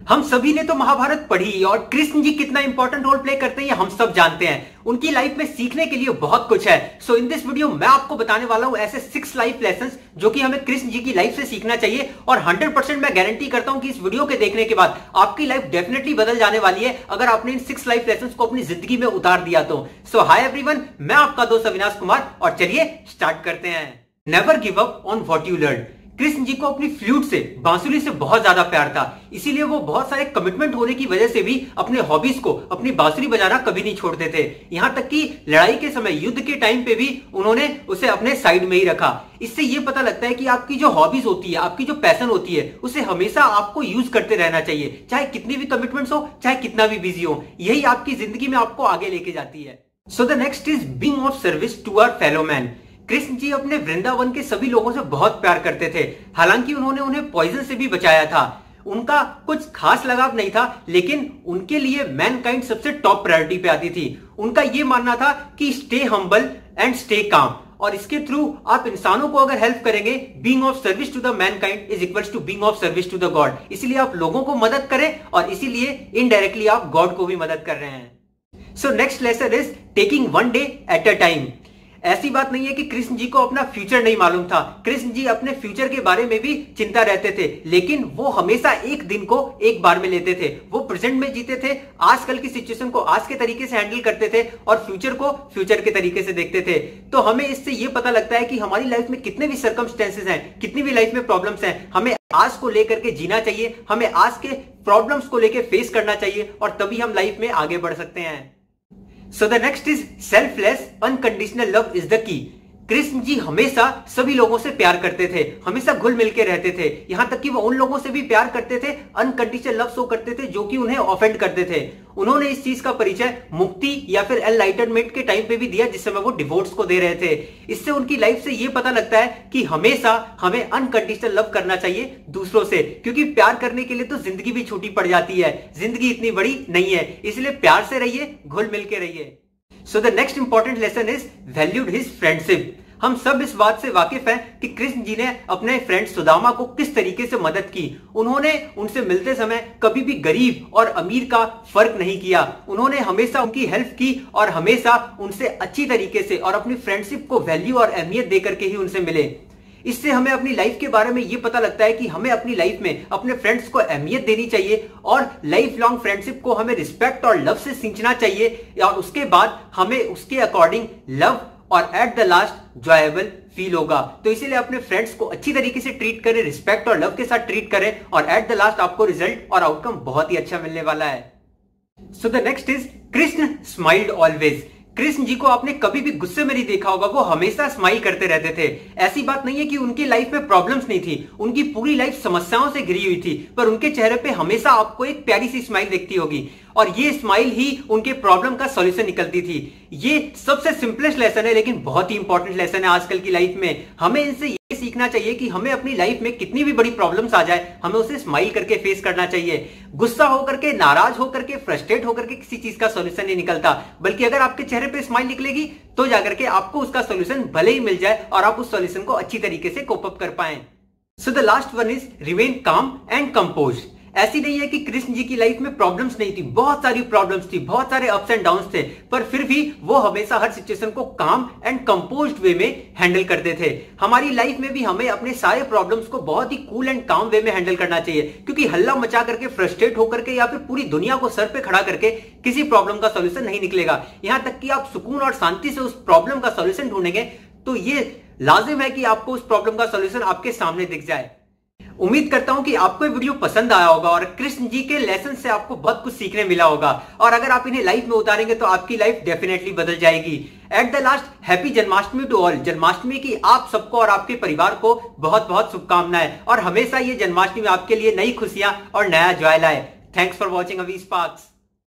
हम सभी ने तो महाभारत पढ़ी और कृष्ण जी कितना इंपॉर्टेंट रोल प्ले करते हैं, ये हम सब जानते हैं। उनकी लाइफ में सीखने के लिए बहुत कुछ है। सो इन दिस वीडियो मैं आपको बताने वाला हूँ ऐसे सिक्स लाइफ लेसन जो कि हमें कृष्ण जी की लाइफ से सीखना चाहिए और 100% मैं गारंटी करता हूँ कि इस वीडियो के देखने के बाद आपकी लाइफ डेफिनेटली बदल जाने वाली है अगर आपने इन सिक्स लाइफ लेसन को अपनी ज़िंदगी में उतार दिया तो। सो हाई एवरीवन मैं आपका दोस्त अविनाश कुमार और चलिए स्टार्ट करते हैं। Never give up on what you learn Krishna ji को अपनी फ्लूट से, बांसुरी से बहुत ज़्यादा प्यार था। इसीलिए वो बहुत सारे कमिटमेंट होने की वजह से भी अपने हॉबीज को, अपनी बांसुरी बजाना कभी नहीं छोड़ते थे। यहाँ तक कि लड़ाई के समय, युद्ध के टाइम पे भी उन्होंने उसे अपने साइड में ही रखा। इससे ये पता लगता है कि आपकी जो हॉबीज होती है, आपकी जो पैसन होती है, उसे हमेशा आपको यूज़ करते रहना चाहिए। चाहे कितनी भी कमिटमेंट्स हो, चाहे कितना भी बिज़ी हो, यही आपकी ज़िंदगी में आपको आगे लेके जाती है। So the next is being of service to our fellow man Krishna ji अपने वृंदावन के सभी लोगों से बहुत प्यार करते थे। हालाँकि उन्होंने उन्हें पॉइजन से भी बचाया था। उनका कुछ खास लगाव नहीं था, लेकिन उनके लिए मैनकाइंड सबसे टॉप प्रायोरिटी पे आती थी। उनका यह मानना था कि stay humble and stay calm और इसके थ्रू आप इंसानों को अगर हेल्प करेंगे being of service to the mankind is equal to being of service to the god इसीलिए आप लोगों को मदद करें और इसीलिए इनडायरेक्टली आप गॉड को भी मदद कर रहे हैं। So next lesson is taking one day at a time ऐसी बात नहीं है कि कृष्ण जी को अपना फ्यूचर नहीं मालूम था। कृष्ण जी अपने फ्यूचर के बारे में भी चिंता रहते थे, लेकिन वो हमेशा एक दिन को एक बार में लेते थे। वो प्रेजेंट में जीते थे, आजकल की सिचुएशन को आज के तरीके से हैंडल करते थे और फ्यूचर को फ्यूचर के तरीके से देखते थे। तो हमें इससे ये पता लगता है कि हमारी लाइफ में कितने भी सर्कमस्टेंसेज हैं, कितनी भी लाइफ में प्रॉब्लम्स हैं, हमें आज को लेकर के जीना चाहिए, हमें आज के प्रॉब्लम्स को लेकर फेस करना चाहिए और तभी हम लाइफ में आगे बढ़ सकते हैं। So the next is selfless unconditional love is the key. Krishna ji हमेशा सभी लोगों से प्यार करते थे, हमेशा घुल मिल के रहते थे। यहाँ तक कि वो उन लोगों से भी प्यार करते थे अनकंडीशनल लव शो करते थे, जो कि उन्हें ऑफेंड करते थे। उन्होंने इस चीज़ का परिचय मुक्ति या फिर एनलाइटनमेंट के टाइम पे भी दिया, जिस समय वो डिवोर्स को दे रहे थे। इससे उनकी लाइफ से ये पता लगता है कि हमेशा हमें अनकंडीशनल लव करना चाहिए दूसरों से, क्योंकि प्यार करने के लिए तो ज़िंदगी भी छोटी पड़ जाती है। ज़िंदगी इतनी बड़ी नहीं है, इसलिए प्यार से रहिए, घुल मिल के रहिए। So the next important lesson is valued his friendship हम सब इस बात से वाकिफ हैं कि कृष्ण जी ने अपने फ्रेंड सुदामा को किस तरीके से मदद की। उन्होंने उनसे मिलते समय कभी भी गरीब और अमीर का फ़र्क नहीं किया। उन्होंने हमेशा उनकी हेल्प की और हमेशा उनसे अच्छी तरीके से और अपनी फ्रेंडशिप को वैल्यू और अहमियत देकर के ही उनसे मिले। इससे हमें अपनी लाइफ के बारे में ये पता लगता है कि हमें अपनी लाइफ में अपने फ्रेंड्स को अहमियत देनी चाहिए और लाइफ लॉन्ग फ्रेंडशिप को हमें रिस्पेक्ट और लव से सींचना चाहिए और उसके बाद हमें उसके अकॉर्डिंग लव और एट द लास्ट जॉयबल फील होगा। तो इसीलिए अपने फ्रेंड्स को अच्छी तरीके से ट्रीट करें रिस्पेक्ट और लव के साथ ट्रीट करें और एट द लास्ट आपको रिज़ल्ट और आउटकम बहुत ही अच्छा मिलने वाला है। So the next is Krishna smiled always Krishna ji को आपने कभी भी गुस्से में नहीं देखा होगा, वो हमेशा स्माइल करते रहते थे। ऐसी बात नहीं है कि उनकी लाइफ में प्रॉब्लम्स नहीं थी, उनकी पूरी लाइफ समस्याओं से घिरी हुई थी, पर उनके चेहरे पे हमेशा आपको एक प्यारी सी स्माइल देखती होगी। और ये स्माइल ही उनके प्रॉब्लम का सोल्यूशन निकलती थी। ये सबसे सिंपलेस्ट लेसन है, लेकिन बहुत ही इंपॉर्टेंट लेसन है आजकल की लाइफ में। हमें इनसे सीखना चाहिए कि हमें अपनी लाइफ में कितनी भी बड़ी प्रॉब्लम्स आ जाए, हमें उसे स्माइल करके फेस करना चाहिए। गुस्सा होकर के, नाराज़ होकर के फ्रस्ट्रेट होकर के किसी चीज़ का सोल्यूशन नहीं निकलता। बल्कि अगर आपके चेहरे पे स्माइल निकलेगी तो जाकर के आपको उसका सोल्यूशन भले ही मिल जाए और आप उस सोल्यूशन को अच्छी तरीके से कोप अप कर पाए। So the last one is remain calm and compose ऐसी नहीं है कि कृष्ण जी की लाइफ में प्रॉब्लम्स नहीं थी, बहुत सारी प्रॉब्लम्स थी, बहुत सारे अप्स एंड डाउन थे, पर फिर भी वो हमेशा हर सिचुएशन को काम एंड कंपोज वे में हैंडल करते थे। हमारी लाइफ में भी हमें अपने सारे प्रॉब्लम्स को बहुत ही कूल एंड काम वे में हैंडल करना चाहिए, क्योंकि हल्ला मचा करके फ्रस्ट्रेट होकर के या फिर पूरी दुनिया को सर पे खड़ा करके किसी प्रॉब्लम का सोल्यूशन नहीं निकलेगा। यहाँ तक कि आप सुकून और शांति से उस प्रॉब्लम का सोल्यूशन ढूंढेंगे तो ये लाजिम है कि आपको उस प्रॉब्लम का सोल्यूशन आपके सामने दिख जाए। उम्मीद करता हूँ कि आपको ये वीडियो पसंद आया होगा और कृष्ण जी के लेसन से आपको बहुत कुछ सीखने मिला होगा। और अगर आप इन्हें लाइफ में उतारेंगे तो आपकी लाइफ डेफिनेटली बदल जाएगी। At the last happy Janmashtami to all Janmashtami की आप सबको और आपके परिवार को बहुत बहुत शुभकामनाएँ। और हमेशा ये जन्माष्टमी आपके लिए नई खुशियाँ और नया जॉय लाए। Thanks for watching Avi Sparks